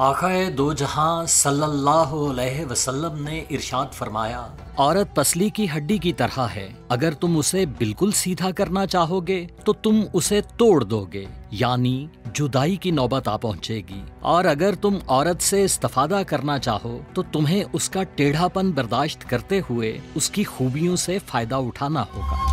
आकाए दो जहाँ सल्लल्लाहु अलैहि वसल्लम ने इरशाद फरमाया, औरत पसली की हड्डी की तरह है। अगर तुम उसे बिल्कुल सीधा करना चाहोगे तो तुम उसे तोड़ दोगे, यानी जुदाई की नौबत आ पहुंचेगी। और अगर तुम औरत से इस्तफादा करना चाहो तो तुम्हें उसका टेढ़ापन बर्दाश्त करते हुए उसकी खूबियों से फ़ायदा उठाना होगा।